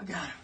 I got him.